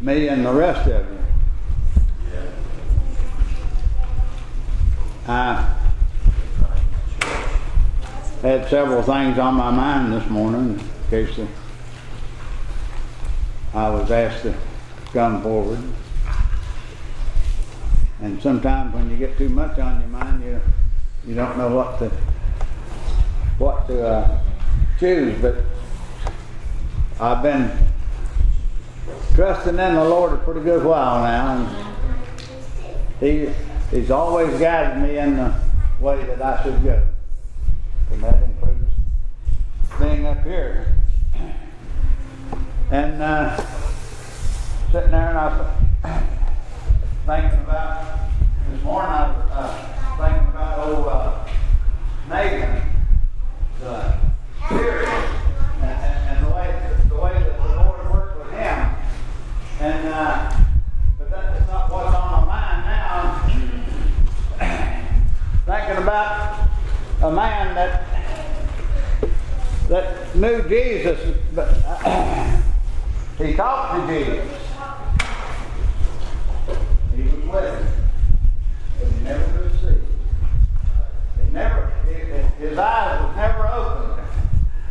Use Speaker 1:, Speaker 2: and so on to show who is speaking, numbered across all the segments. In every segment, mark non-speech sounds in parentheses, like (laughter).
Speaker 1: me and the rest of you. I had several things on my mind this morning in case I was asked to come forward. And sometimes when you get too much on your mind, you you don't know what to what to uh, choose. But I've been trusting in the Lord a pretty good while now, He He's always guided me in the way that I should go, and that includes being up here. And uh, sitting there, and I was thinking about this morning. I was uh, thinking about old uh, Naaman, the Syrian, and, and, and the way the way that the Lord worked with him. And uh, but that's not what's on my mind now. Thinking about a man that that knew Jesus, but (clears throat) he talked to Jesus. He was with him, but he never could see. He never, his eyes was never opened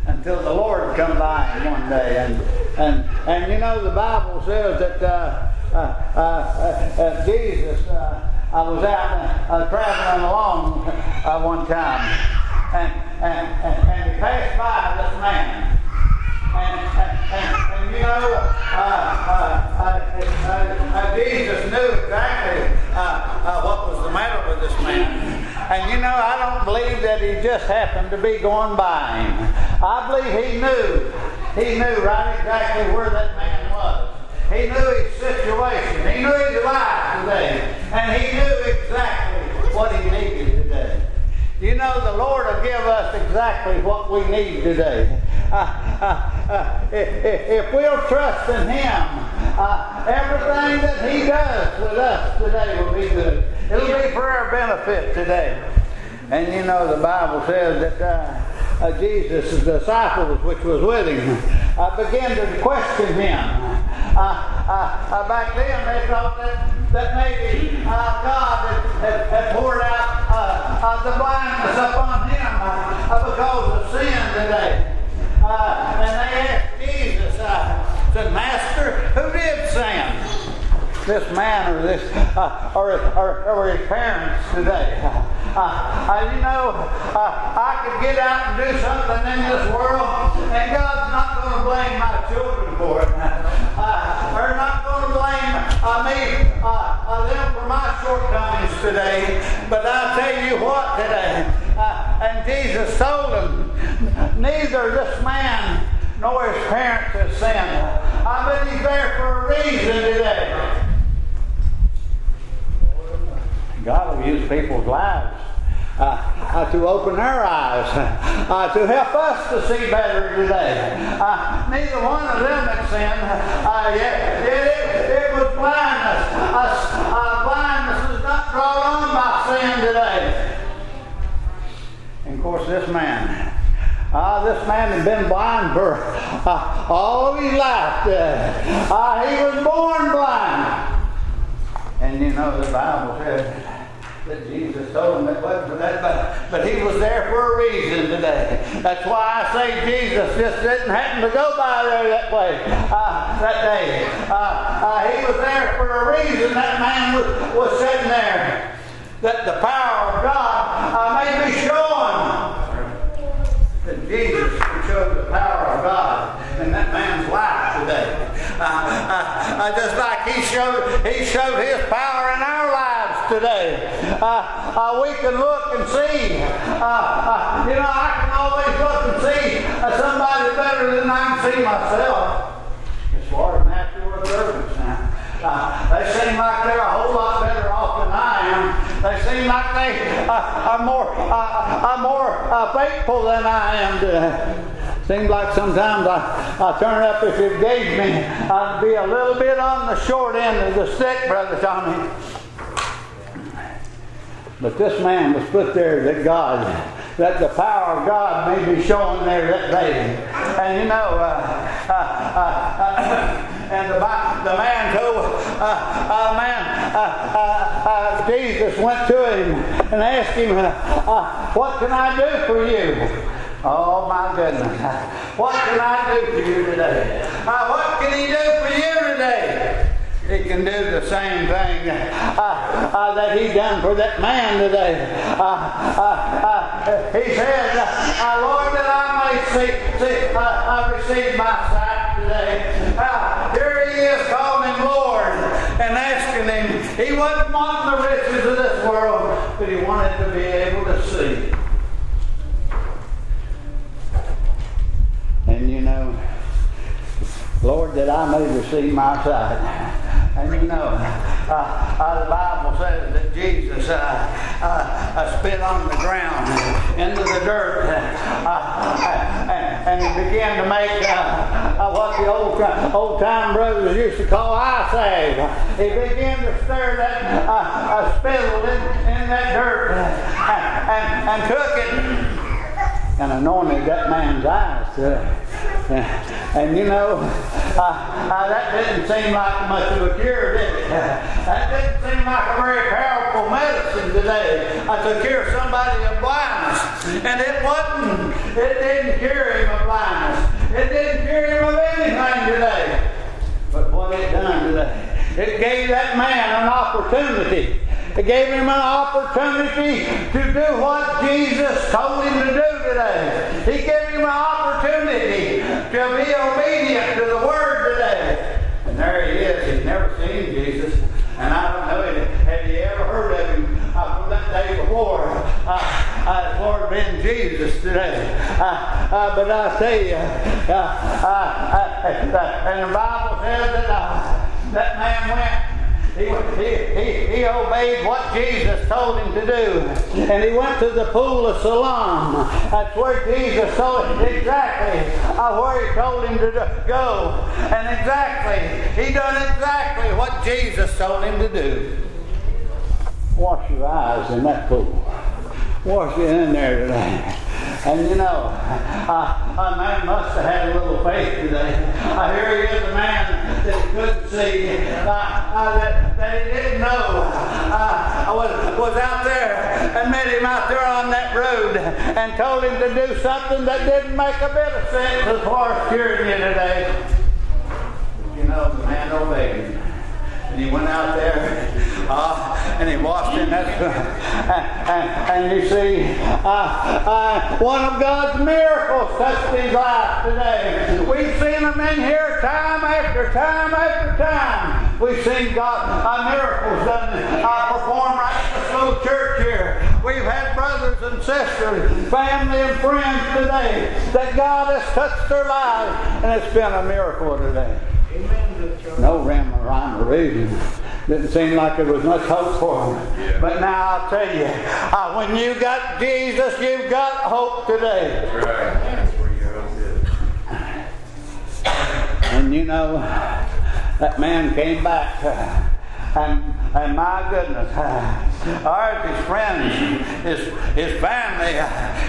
Speaker 1: until the Lord come by one day. And and and you know the Bible says that uh, uh, uh, uh Jesus. Uh, I was out traveling along one time, and, and, and, and he passed by this man. And, and, and, you know, Jesus knew exactly what was the matter with this man. And you know, I don't believe that he just happened to be going by him. I believe he knew. He knew right exactly where that man was. He knew his situation. He knew his life today. And he knew exactly what he needed today. You know, the Lord will give us exactly what we need today. Uh, uh, uh, if, if, we'll trust in Him, uh, everything that He does with us today will be good. It'll be for our benefit today. And you know, the Bible says that uh, uh, Jesus' disciples, which was with him, began to question him. back then, they thought that that maybe uh, God had, had, poured out uh, uh, the blindness upon him uh, because of sin today. Uh, and they asked Jesus, uh, said, Master, who did sin? This man or this or, or, or, his parents today. you know, I could get out and do something in this world, and God's not going to blame my children for it. (laughs) they're not going to blame me uh, them for my shortcomings today. But I tell you what today, uh, and Jesus told them, neither this man nor his parents have sinned. I bet he's there for a reason today. God will use people's lives uh, uh, to open our eyes, (laughs) uh, to help us to see better today. Uh, neither one of them had sinned. Uh, yet, it, it, it, was blindness. Uh, blindness is not brought on by sin today. And of course, this man. Uh, this man had been blind for uh, all of his life. Uh, he was born blind. And you know, the Bible says that Jesus told him that wasn't that, but, but he was there for a reason today. That's why I say Jesus just didn't happen to go by there that way, uh, that day. Uh, uh, he was there for a reason. That man was, was sitting there. That the power of God uh, may be shown. That Jesus showed the power of God in that man's life today. Uh, uh, just like he showed, he showed his power in our today uh, uh, we can look and see. Uh, uh, you know, I can always look and see uh, somebody better than I can see myself. As far as natural observance now. they seem like they're a whole lot better off than I am. They seem like they are more, are more faithful than I am. Seems like sometimes I, I turn up if it gave me, I'd be a little bit on the short end of the stick, Brother Tommy. But this man was put there that God, that the power of God may be shown there that day. And you know, uh, uh, uh, and the, the man told, uh, uh, man, uh, uh, uh, Jesus went to him and asked him, uh, what can I do for you? Oh my goodness. What can I do for you today? what can he do for you today? He can do the same thing uh, uh, uh, that he done for that man today. Uh, uh, uh he said, Lord, that I may see, see I receive my sight today. here he is calling him Lord and asking him. He wasn't wanting the riches of this world, but he wanted to be able to see. And you know, Lord, that I may receive my sight. And you know, uh, uh, the Bible says that Jesus uh, uh, uh spit on the ground, into the dirt, uh, and, he began to make what the old, old time brothers used to call eye save. He began to stir that spittle in, in, that dirt and, and, and took it and anointed that man's eyes. And you know, uh, uh, that didn't seem like much of a cure, did it? (laughs) That didn't seem like a very powerful medicine today uh, to cure somebody of blindness. And it wasn't. It didn't cure him of blindness. It didn't cure him of anything today. But what it done today, it gave that man an opportunity. It gave him an opportunity to do what Jesus told him to do today. He gave him an opportunity to be obedient to the Word today. And there he is. He's never seen Jesus. And I don't know, have you ever heard of him uh, from that day before? Uh, uh, Lord been Jesus today. Uh, uh, but I say, you, uh, uh, and the Bible says that that man went he, he, he, obeyed what Jesus told him to do. And he went to the pool of Siloam. That's where Jesus told him exactly uh, where he told him to go. And exactly, he done exactly what Jesus told him to do. Wash your eyes in that pool. Wash it in there today. And you know, uh, a man must have had a little faith today. Uh, here he is, a man that couldn't see, uh, uh, that, that he didn't know, uh, was, was out there and met him out there on that road and told him to do something that didn't make a bit of sense as far as curing you today. You know, the man obeyed him. And he went out there uh, (laughs) and he washed in that. (laughs) and, and, you see, uh, uh, one of God's miracles touched his life today. We've seen them in here time after time after time. We've seen God uh, miracles done, uh, performed right in the little church here. We've had brothers and sisters, family and friends today that God has touched their lives, and it's been a miracle today. No rhyme or rhyme or reason. Didn't seem like there was much hope for them. Yeah. But now I'll tell you, uh, when you got Jesus, you've got hope today. Right. And you know, that man came back. Uh, and and my goodness, ours, his friends, his, his family,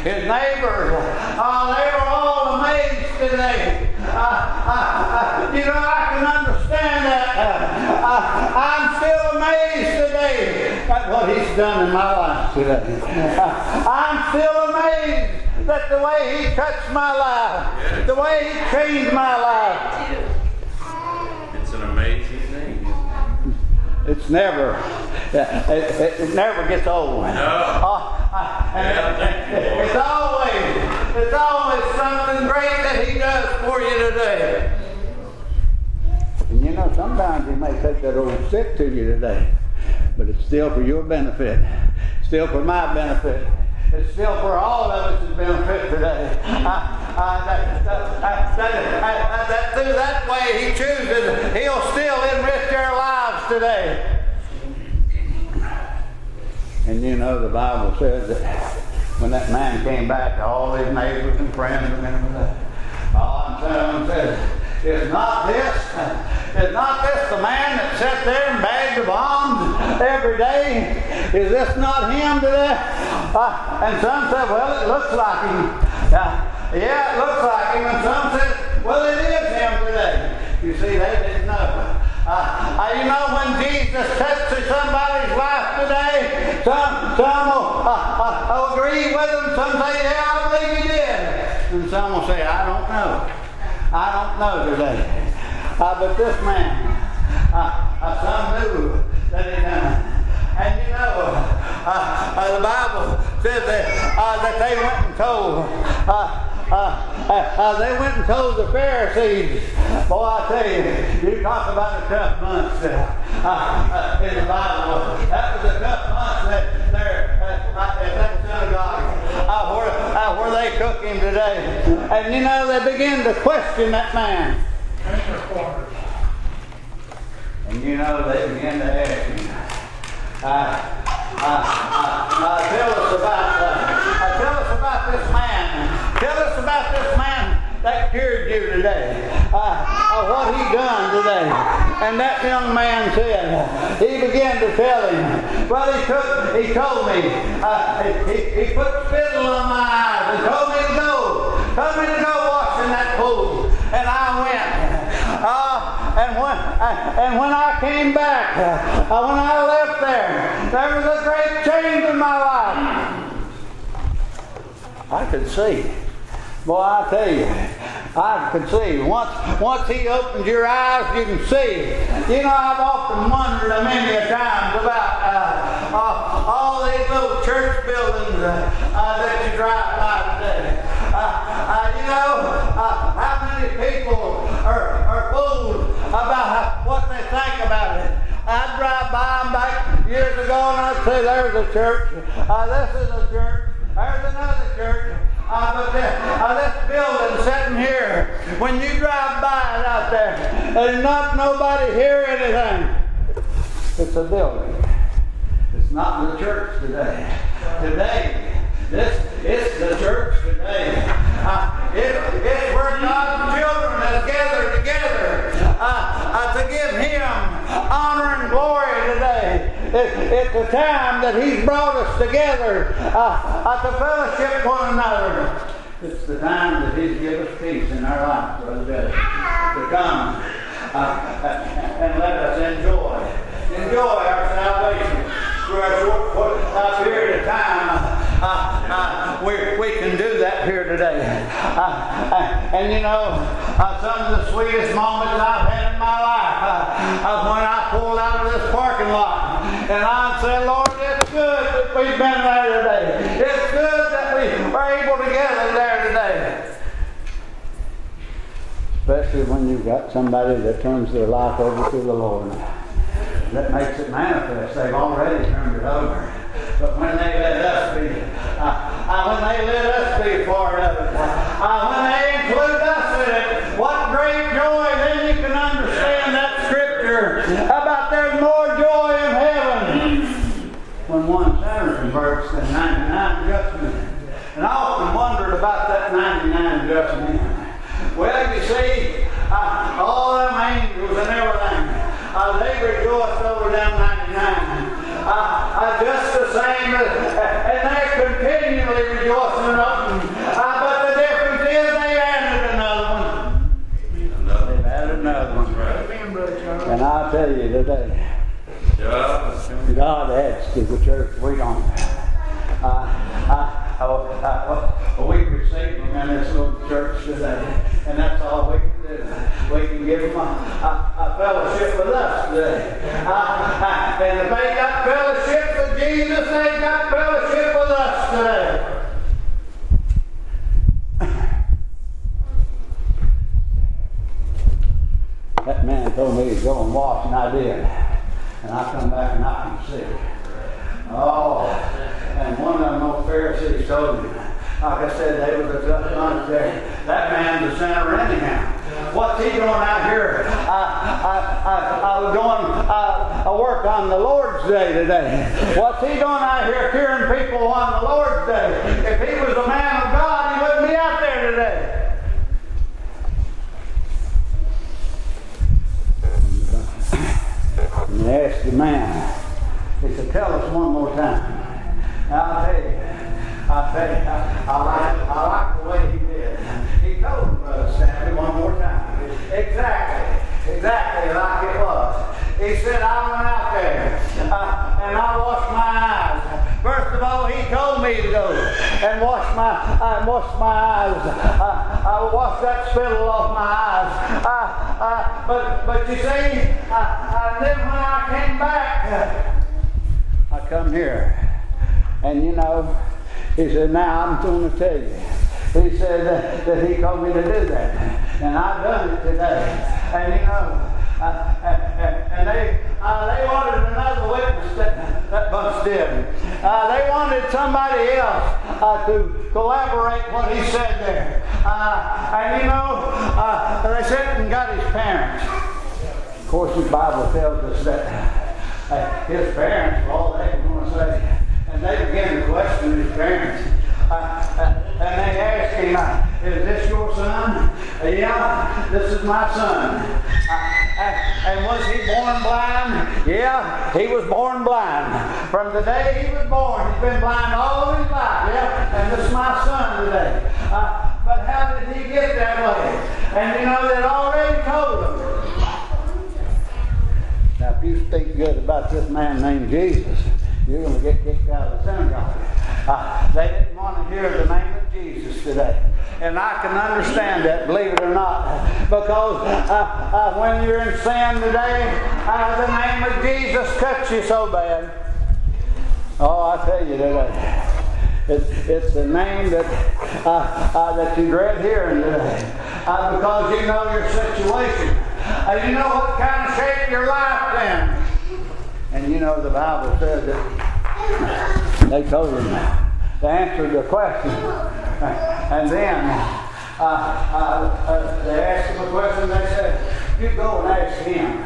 Speaker 1: his neighbors, oh, they were all amazed today. Uh, uh, uh, you know, I can understand that. I'm still amazed today at what he's done in my life today. (laughs) I'm still amazed that the way he touched my life, the way he changed my life.
Speaker 2: It's an amazing thing.
Speaker 1: it's never, (laughs) it, it, never gets old. No.
Speaker 2: Uh, (laughs) uh, yeah,
Speaker 1: it's always, it's always something great that He does for you today. And sometimes He may take that old sick to you today, but it's still for your benefit, still for my benefit. It's still for all of us' benefit today. Uh, that, that, that, that, through that way He chooses, He'll still enrich our lives today. And you know, the Bible says that when that man came back, to all his neighbors and friends that. Oh, and says, is not this, is not this the man that sat there and bagged the bombs every day? Is this not him today? Uh, and some said, well, it looks like him. Uh, yeah, it looks like him. And some said, well, it is him today. You see, they didn't know You know when Jesus touches somebody's life today, some, some will uh, uh, agree with him. Some say, yeah, I believe he did. And some will say, I don't know. I don't know today. Uh, but this man, uh, uh, some knew that he done. And you know, uh, uh, the Bible says that, uh, that they went and told, uh, they went and told the Pharisees. Boy, I tell you, you talk about a tough month in the Bible. That was a tough month that there at that synagogue where, where they took him today. And you know, they began to question that man. And you know, they began to ask him, uh, uh, uh, tell us about uh, tell us about this man. Tell us about this man that cured you today. what he done today. And that young man said, he began to tell him. Well, he took, he told me, he, he put spittle on my eyes and told me to go, told me to go wash in that pool. And I went. Uh, and when uh, and when I came back, uh, when I left there, there was a great change in my life. I could see. Boy, I tell you, I can see. Once, once he opens your eyes, you can see. You know, I've often wondered many a times about uh, uh, all these little church buildings uh, uh that you drive by today. Uh, you know, how many people are, are fooled about what they think about it. I'd drive by them back years ago and I'd say, there's a church. this is a church. There's another church. Uh, but this, uh, this building sitting here, when you drive by it out there, there's not nobody hear anything. It's a building. It's not the church today. Today, this it's the church today. Uh, it, it's where God's children have gathered together uh, uh, to give Him honor and glory today. It, it's the time that He's brought us together uh, to fellowship one another. It's the time that He's given us peace in our lives, Brother Billy, to come uh, (laughs) and let us enjoy, enjoy our salvation through a short uh, period of time. Uh, uh, we, we can do today. Uh, uh and you know, uh, some of the sweetest moments I've had in my life uh, when I pulled out of this parking lot and I said, Lord, it's good that we've been there today. It's good that we are able to gather there today. Especially when you've got somebody that turns their life over to the Lord. That makes it manifest. They've already turned it over. But when they let us be, uh, uh, when they let us be part of it, uh, when they include us in it, what great joy then you can understand that scripture about there's more joy in heaven when one sinner converts than 99 just men. And I often wondered about that 99 just men. Well, you see, uh, all them angels and everything, uh, they rejoiced over them 99 uh, uh, just the same, as, continually rejoicing in them. Uh, but the difference is they added another one. They've added another one. And I'll tell you today, God adds to the church. We don't. Uh, uh, uh, uh, we receive them in this little church today, and that's all we can do. We can give them a, a, a fellowship with us today. Uh, and if they got fellowship with Jesus, they got fellowship with us today. That man told me to go and wash, and I did. And I come back and I'm sick. Oh, and one of them old Pharisees told me, like I said, they was a tough bunch there. That man's a sinner anyhow. What's he doing out here? I, I, I, I was doing uh, a work on the Lord's Day today. What's he doing out here curing people on the Lord's Day? If he was a man of God, he wouldn't be out there today. And he asked the man, he said, tell us one more time. Now, I'll tell you. I'll tell you. I, I, like, I like the way he did. He told Brother Stanley one more time. Exactly. Exactly like it was. He said, I went out there uh, and wash my, uh, I washed my eyes. Uh, I, I washed that spittle off my eyes. I, I, but, but you see, I, then when I came back, I come here. And you know, he said, now I'm going to tell you. He said that, that he told me to do that. And I've done it today. And you know, uh, uh, and they uh, they wanted another witness that that bunch did. Uh, they wanted somebody else uh, to collaborate what he said there. Uh, and you know, uh, they sent and got his parents. Of course, the Bible tells us that uh, his parents were all they going to say. And they began to question his parents. Uh, and they asked him, is this your son? Yeah, this is my son. And was he born blind? Yeah, he was born blind. From the day he was born, he's been blind all of his life. Yeah, and this is my son today. Uh, but how did he get that way? And you know, they'd already told him. Now, if you speak good about this man named Jesus, you're going to get kicked out of the synagogue. Uh, they didn't want to hear the name of Jesus today. And I can understand that, believe it or not. Because uh, uh, when you're in sin today, uh, the name of Jesus cuts you so bad. Oh, I tell you today. It's, it's the name that uh, uh, that you dread hearing today, uh, because you know your situation, and you know what kind of shape your life in. And you know the Bible says that they told him to answer the question. (laughs) And then uh, uh, uh, they asked him a question. They said, "You go and ask him."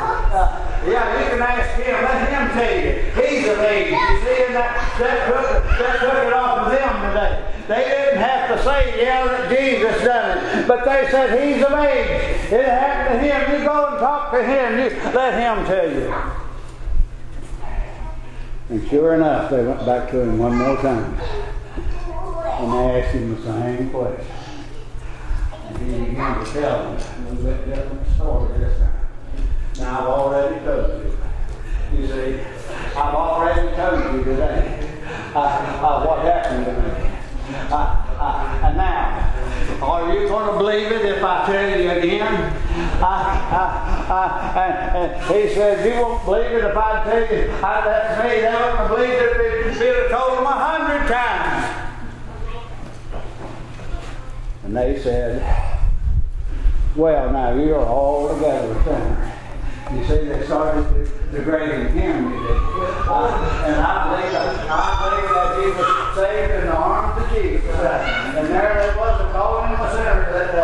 Speaker 1: Uh, yeah, you can ask him. Let him tell you. He's of age. You see, and that, that, took, that took it off of them today. They didn't have to say, yeah, that Jesus done it. But they said, he's of age. It happened to him. You go and talk to him. You let him tell you. And sure enough, they went back to him one more time. And asked him the same question. And he began to tell them a little bit different story this time. Now, I've already told you. You see, I've already told you today uh, uh, what happened to me. Uh, uh, and now, are you going to believe it if I tell you again? and, he said, You won't believe it if I tell you. I, that's me. They wouldn't believe it if he'd have told them a hundred times. And they said, Well, now you're all together sinner. You see, they started degrading him. Uh, and I believe, I believe that he was saved in the arms of Jesus. Uh, and there it was, calling him a sinner that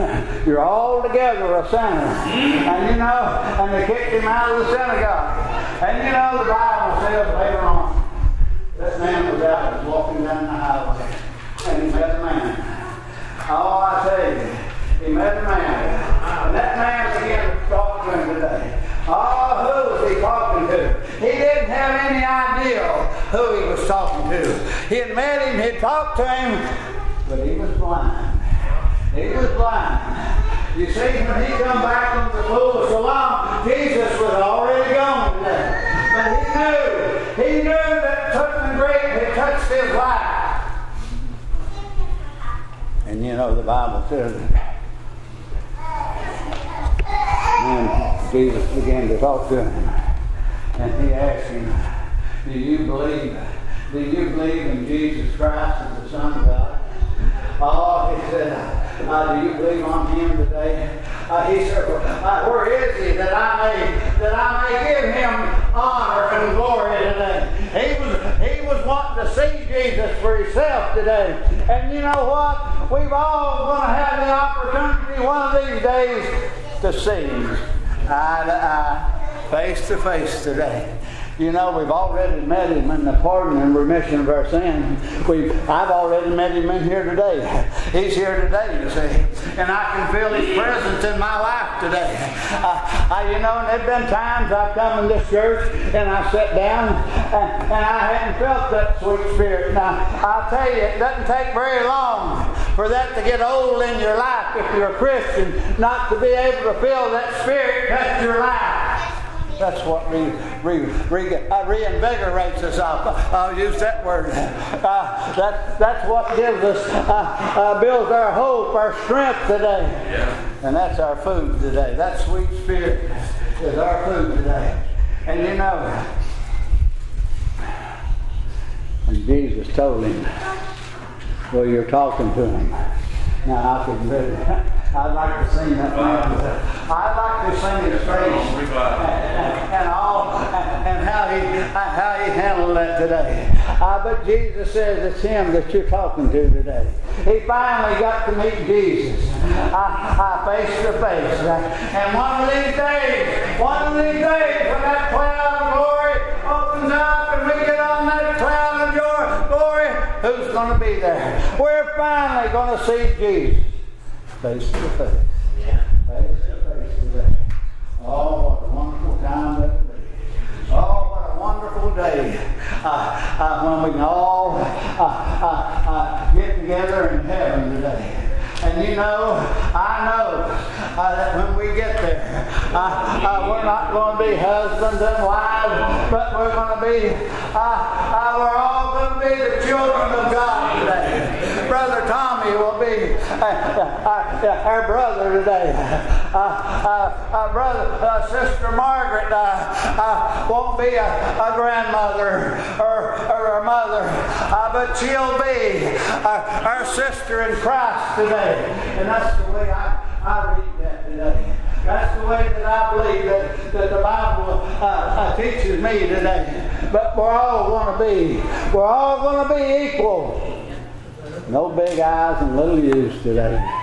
Speaker 1: day. (laughs) You're all together a sinner. And you know, and they kicked him out of the synagogue. And you know, the Bible says later on, man was out, walking down the highway, and he met a man. Oh, I tell you, he met a man. And that man began to talk to him today. Oh, who was he talking to? He didn't have any idea who he was talking to. He had met him, he talked to him, but he was blind. He was blind. You see, when he come back from the pool of Siloam, Jesus was already gone today. But he knew, he knew that something great touched. And you know, the Bible says that and Jesus began to talk to him. And he asked him, Do you believe? Do you believe in Jesus Christ as the Son of God? Oh, he said, uh, do you believe on him today? Uh, he said, uh, where is he that I may that I may give him honor and glory today? He was was wanting to see Jesus for himself today. And you know what? We've all going to have the opportunity one of these days to see eye to eye, face to face today. You know, we've already met him in the pardon and remission of our sins. We've, I've already met him in here today. He's here today, you see. And I can feel his presence in my life today. Uh, I, you know, and there have been times I've come in this church and I sat down and, and I hadn't felt that sweet spirit. Now, I'll tell you, it doesn't take very long for that to get old in your life if you're a Christian, not to be able to feel that spirit touch your life. That's what re, re, re, uh, reinvigorates us. I'll, I'll use that word. Uh, that, that's what gives us, uh, uh, builds our hope, our strength today.
Speaker 2: Yeah.
Speaker 1: And that's our food today. That sweet spirit is our food today. And you know, and Jesus told him, well, you're talking to him. Now I could (laughs) really, I'd like to sing that man. I'd like to sing his praise and, and all, and how he, how he handled that today. Uh, but Jesus says it's him that you're talking to today. He finally got to meet Jesus, uh, uh, face to face. And one of these days, one of these days, when that cloud of glory opens up and we get on that cloud of your glory, who's going to be there? We're finally going to see Jesus face to face. Face to face today. Oh, what a wonderful time. Oh, what a wonderful day uh, uh, when we can all uh, get together in heaven today. And you know, I know uh, that when we get there, uh, uh, we're not going to be husbands and wives, but we're going to be, we're all going to be the children of God today. Brother Tommy will be our brother today. (laughs) Uh, uh, uh, brother, uh, Sister Margaret uh, won't be a, a grandmother or, or a mother, but she'll be our sister in Christ today. And that's the way I, I read that today. That's the way that I believe that, that the Bible uh, teaches me today. But we're all going to be, we're all going to be equal. No big I's and little U's today.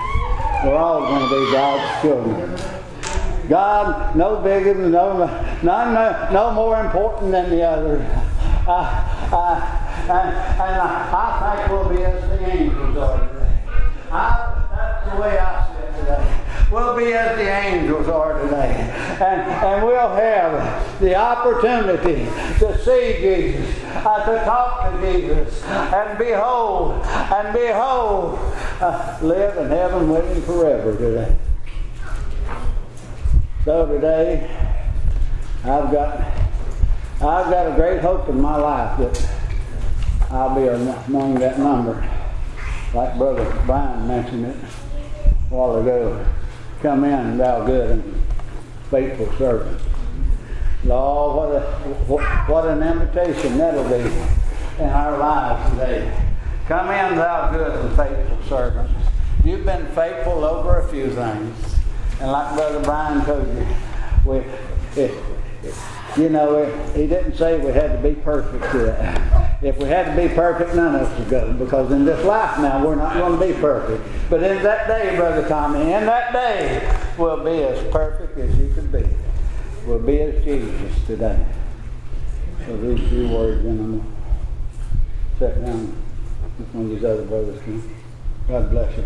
Speaker 1: We're all going to be God's children. God, no bigger, no, none, no, no more important than the other. Uh, uh, and, and I think we'll be as the angels are. I, that's the way I. We'll be as the angels are today. And, and we'll have the opportunity to see Jesus, uh, to talk to Jesus, and behold, and behold, uh, live in heaven with him forever today. So today, I've got, I've got a great hope in my life that I'll be among that number, like Brother Brian mentioned it a while ago. Come in, thou good and faithful servant. Lord, what, a, what an invitation that'll be in our lives today. Come in, thou good and faithful servant. You've been faithful over a few things. And like Brother Brian told you, we, it, you know, he didn't say we had to be perfect. If we had to be perfect, none of us would go. Because in this life now, we're not going to be perfect. But in that day, Brother Tommy, in that day, we'll be as perfect as you can be. We'll be as Jesus today. So these few words, to sit down with one of these other brothers. God bless you.